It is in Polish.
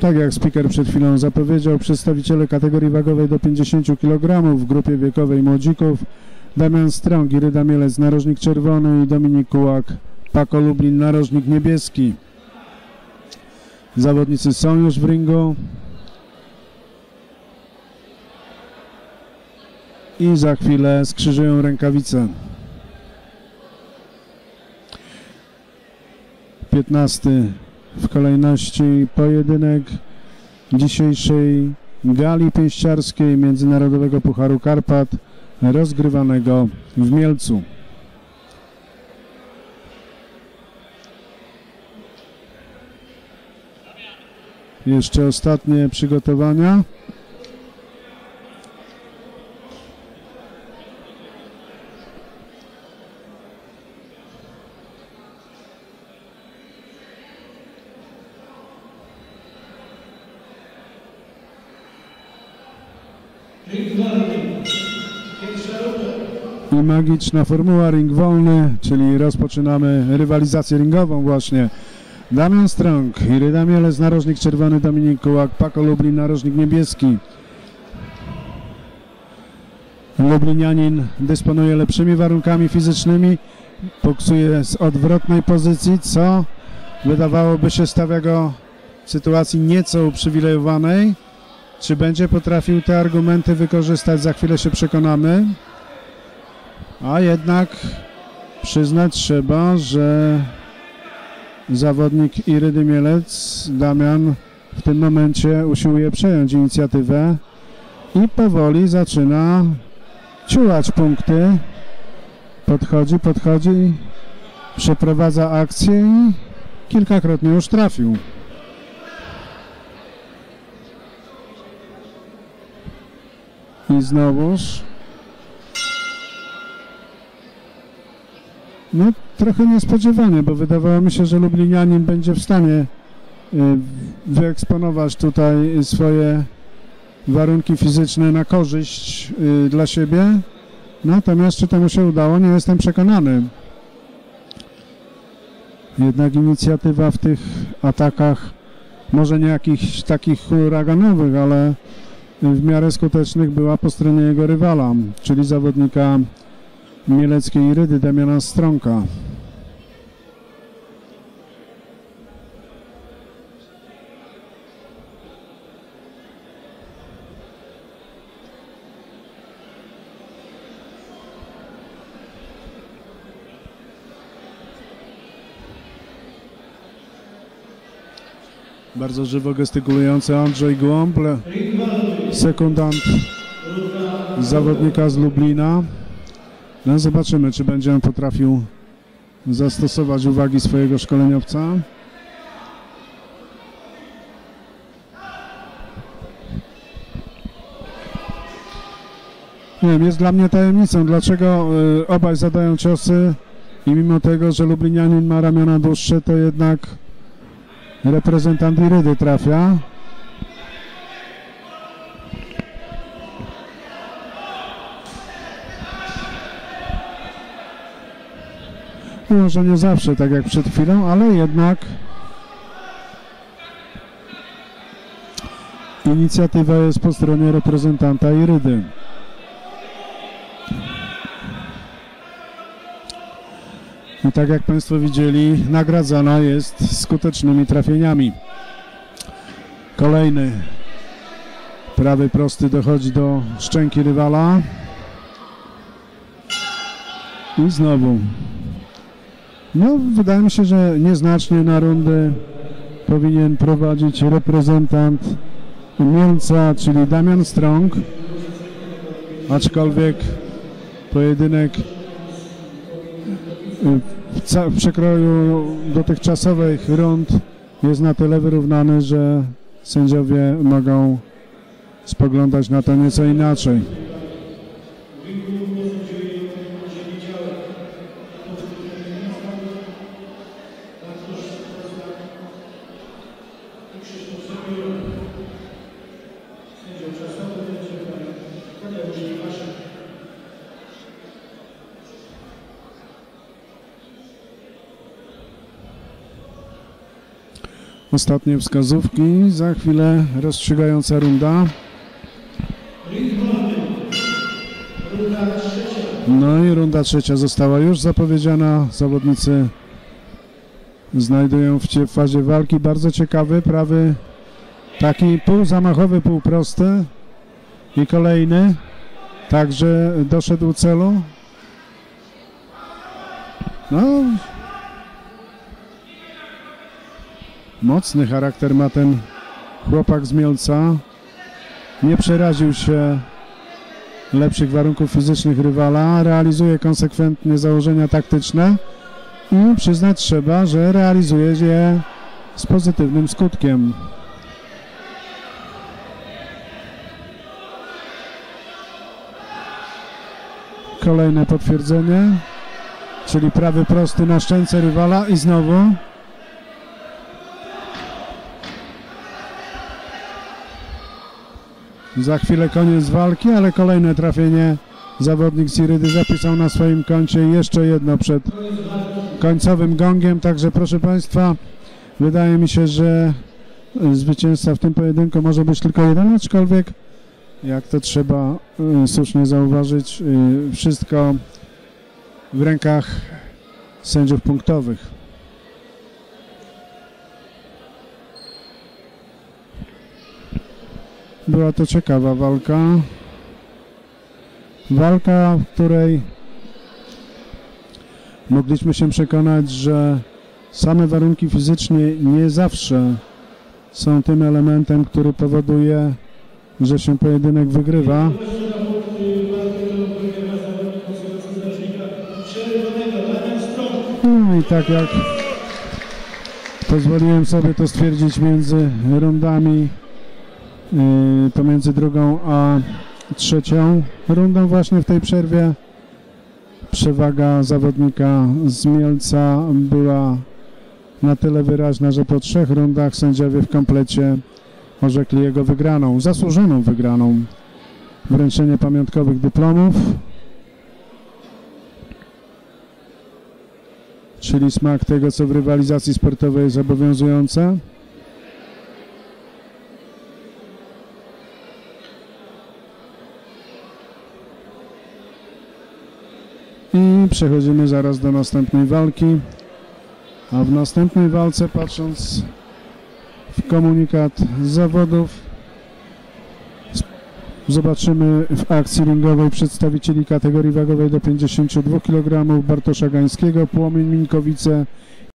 Tak jak speaker przed chwilą zapowiedział, przedstawiciele kategorii wagowej do 50 kg w grupie wiekowej młodzików Damian Strąg, Iryda Mielec, narożnik czerwony i Dominik Kułak, Pako Lublin, narożnik niebieski. Zawodnicy są już w ringu. I za chwilę skrzyżują rękawice. 15 w kolejności pojedynek dzisiejszej gali pięściarskiej Międzynarodowego Pucharu Karpat rozgrywanego w Mielcu. Jeszcze ostatnie przygotowania. Magiczna formuła ring wolny, czyli rozpoczynamy rywalizację ringową właśnie. Damian Strąg, Iryda Mielec, narożnik czerwony, Dominik Kułak, Pako Lublin, narożnik niebieski. Lublinianin dysponuje lepszymi warunkami fizycznymi, boksuje z odwrotnej pozycji, co wydawałoby się stawia go w sytuacji nieco uprzywilejowanej. Czy będzie potrafił te argumenty wykorzystać, za chwilę się przekonamy. A jednak przyznać trzeba, że zawodnik Irydy Mielec, Damian, w tym momencie usiłuje przejąć inicjatywę i powoli zaczyna ciułać punkty. Podchodzi, podchodzi, przeprowadza akcję i kilkakrotnie już trafił. I znowuż No trochę niespodziewanie, bo wydawało mi się, że Lublinianin będzie w stanie y, wyeksponować tutaj swoje warunki fizyczne na korzyść y, dla siebie. Natomiast czy to mu się udało, nie jestem przekonany. Jednak inicjatywa w tych atakach, może nie jakichś takich huraganowych, ale w miarę skutecznych była po stronie jego rywala, czyli zawodnika Mieleckiej Rydy Damiana Stronka. Bardzo żywo gestykulujący Andrzej Głąble, sekundant zawodnika z Lublina. No zobaczymy, czy będzie on potrafił zastosować uwagi swojego szkoleniowca. Nie wiem, jest dla mnie tajemnicą, dlaczego y, obaj zadają ciosy i mimo tego, że Lublinianin ma ramiona dłuższe, to jednak reprezentant Irydy trafia. Może nie zawsze, tak jak przed chwilą, ale jednak inicjatywa jest po stronie reprezentanta Irydy. I tak jak Państwo widzieli, nagradzana jest skutecznymi trafieniami. Kolejny prawy prosty dochodzi do szczęki rywala. I znowu no, wydaje mi się, że nieznacznie na rundy powinien prowadzić reprezentant Mielca, czyli Damian Strong. Aczkolwiek pojedynek w przekroju dotychczasowych rund jest na tyle wyrównany, że sędziowie mogą spoglądać na to nieco inaczej. Ostatnie wskazówki, za chwilę rozstrzygająca runda. No i runda trzecia została już zapowiedziana. Zawodnicy znajdują się w fazie walki. Bardzo ciekawy, prawy taki półzamachowy, półprosty i kolejny. Także doszedł celu. No. Mocny charakter ma ten chłopak z Mielca. Nie przeraził się lepszych warunków fizycznych rywala. Realizuje konsekwentnie założenia taktyczne i przyznać trzeba, że realizuje je z pozytywnym skutkiem. Kolejne potwierdzenie, czyli prawy prosty na szczęce rywala i znowu Za chwilę koniec walki, ale kolejne trafienie zawodnik Sirydy zapisał na swoim koncie jeszcze jedno przed końcowym gongiem, także proszę Państwa, wydaje mi się, że zwycięzca w tym pojedynku może być tylko jeden, aczkolwiek jak to trzeba y, słusznie zauważyć, y, wszystko w rękach sędziów punktowych. Była to ciekawa walka. Walka, w której mogliśmy się przekonać, że same warunki fizyczne nie zawsze są tym elementem, który powoduje, że się pojedynek wygrywa. No i tak jak pozwoliłem sobie to stwierdzić między rundami, pomiędzy drugą a trzecią rundą właśnie w tej przerwie przewaga zawodnika z Mielca była na tyle wyraźna, że po trzech rundach sędziowie w komplecie orzekli jego wygraną, zasłużoną wygraną. Wręczenie pamiątkowych dyplomów, czyli smak tego, co w rywalizacji sportowej jest obowiązujące. I przechodzimy zaraz do następnej walki. A w następnej walce, patrząc w komunikat zawodów, zobaczymy w akcji ringowej przedstawicieli kategorii wagowej do 52 kg Bartosza Gańskiego, Płomień Minkowice